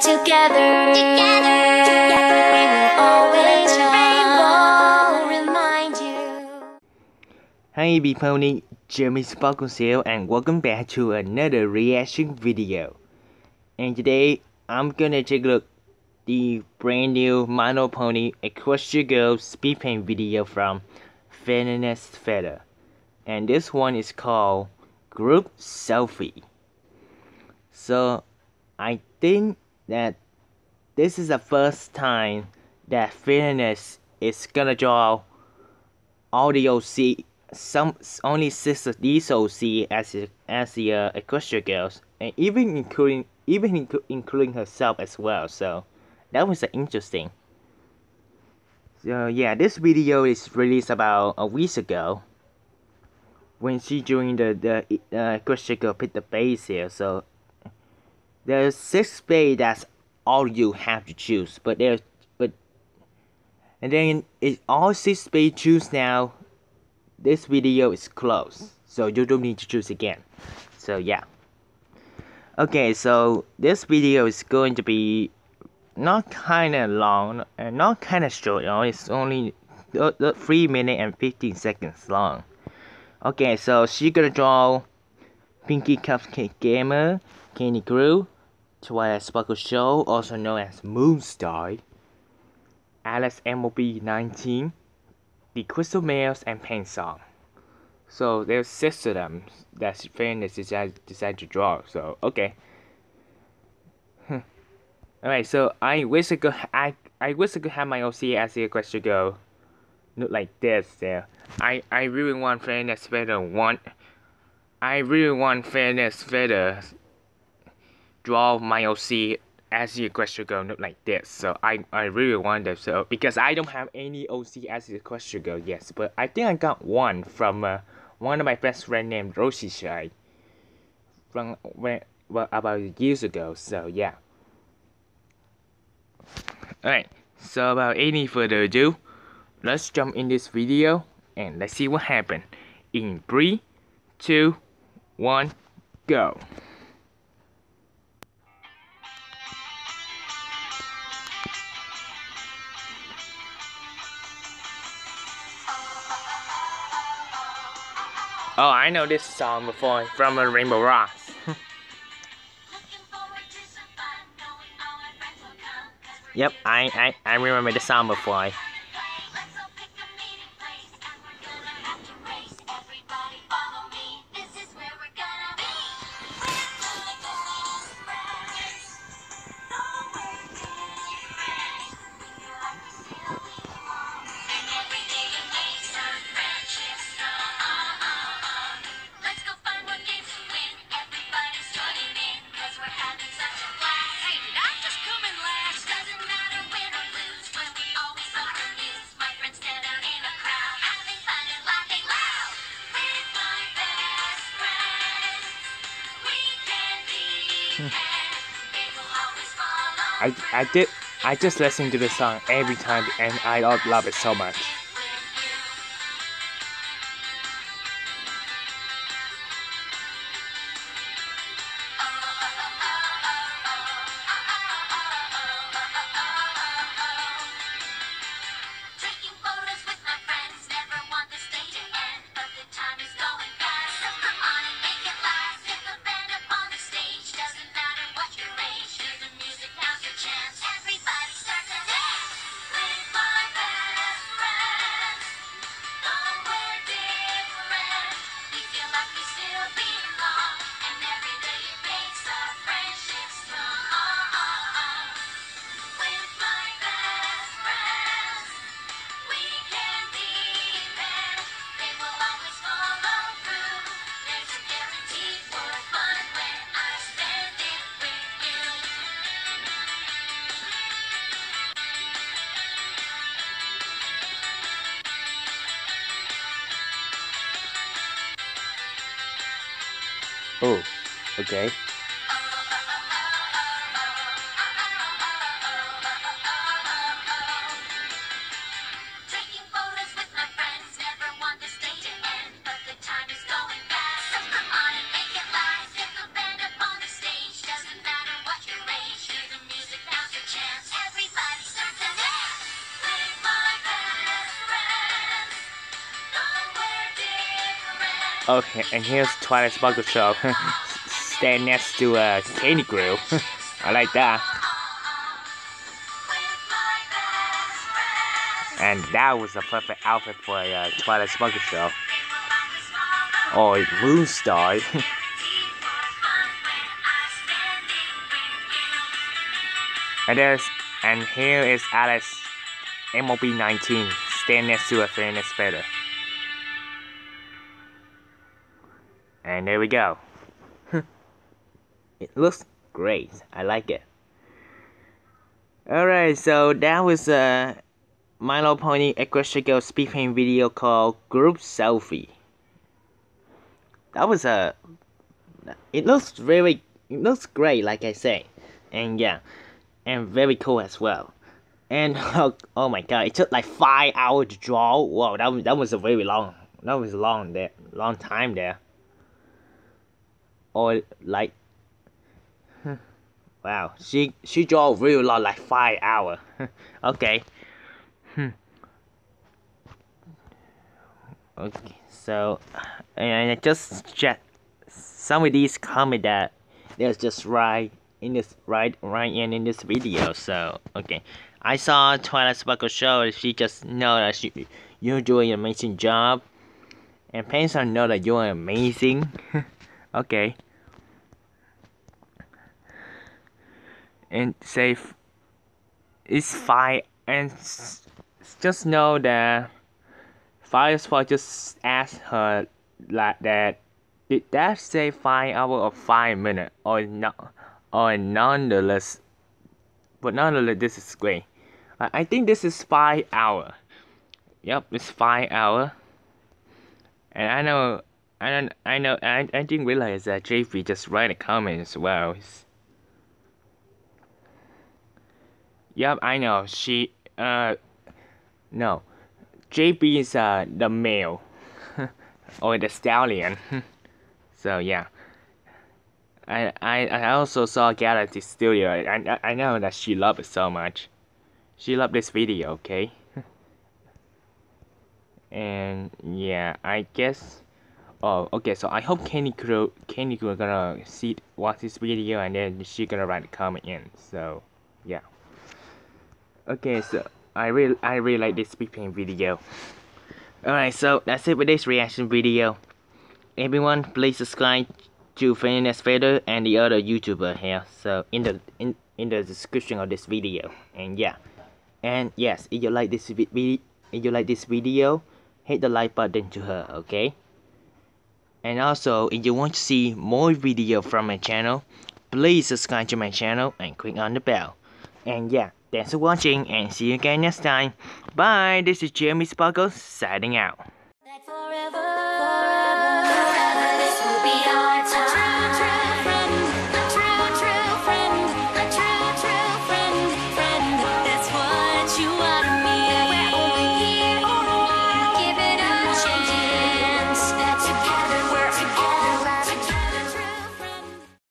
together. Together. We will always rainbow Pony, Jemima and welcome back to another reaction video. And today I'm gonna take a look the brand new Little Pony Equestria Girl speed paint video from Fearless Feather. And this one is called Group Selfie. So I think that this is the first time that Fearless is gonna draw all the OC some only six of these OC as as the uh, Equestria girls, and even including even inclu including herself as well. So that was uh, interesting. So yeah, this video is released about a week ago when she joined the the uh, Equestria girl picked the base here. So there's six base that's all you have to choose, but there's but and then it all six base choose now this video is closed so you don't need to choose again. So yeah. Okay so this video is going to be not kinda long and not kinda short you know it's only th th 3 minutes and 15 seconds long. Okay so she's gonna draw Pinky Cupcake Gamer, Candy Crew, Twilight Sparkle Show, also known as Moonstar, Alice MOB 19, the Crystal Males, and Paint Song. So there's six of them that Fearless decided, decided to draw. So okay. Hmm. Alright, so I wish I could I I wish I could have my OC as the Equestria Girl look like this there. I I really want Fearless Feather want I really want Fearless Feather draw my OC as the Equestria Girl look like this. So I, I really want that. So because I don't have any OC as the Equestria Girl, yes, but I think I got one from uh, one of my best friend named Roshi Shai from when well about years ago. So yeah. Alright, so without any further ado, let's jump in this video and let's see what happened. In three, two, one, go. Oh, I know this song before from a Rainbow Rocks. yep, I, I I remember the song before. I I did I just listen to the song every time and I love it so much. Oh, okay. Okay, and here's Twilight Sparkle Show. Stand next to a uh, candy grill. I like that. And that was a perfect outfit for a uh, Twilight Sparkle Show. Or Moonstar. and there's and here is Alice MOB 19 stand next to a Fearless Feather. And there we go. it looks great. I like it. Alright, so that was a My Little Pony Girl speed paint video called Group Selfie. That was a. It looks very. It looks great, like I say, and yeah, and very cool as well. And oh, oh my god, it took like five hours to draw. Wow, that that was a very long. That was a long there, long time there or like wow she she draw real long like five hour. Okay. Hmm. okay so and I just check some of these comment that there's just right in this right right in in this video so okay. I saw Twilight Sparkle show she just know that she you're doing an amazing job. And Pencil know that you're amazing okay. And say it's fine and just know that Firespot just asked her like that did that say five hour or five minute or not or nonetheless but nonetheless this is great. I think this is five hour. Yep it's five hour. And I know I don't I know I, I didn't realize that JP just write a comment as well Yep, I know. She, uh, no. JB is, uh, the male. or the stallion. so, yeah. I, I, I also saw Galaxy Studio. I, I, I know that she loved it so much. She loved this video, okay? and, yeah, I guess... Oh, okay, so I hope Candy Crew, Candy Crew gonna see, watch this video and then she gonna write a comment in. So, yeah. Okay, so I really I really like this speed paint video. Alright, so that's it with this reaction video. Everyone, please subscribe to Fearless Feather and the other YouTuber here. So in the in in the description of this video. And yeah, and yes, if you like this video, if you like this video, hit the like button to her. Okay. And also, if you want to see more video from my channel, please subscribe to my channel and click on the bell. And yeah. Thanks for watching and see you again next time. Bye, this is Jemima Sparkle signing out.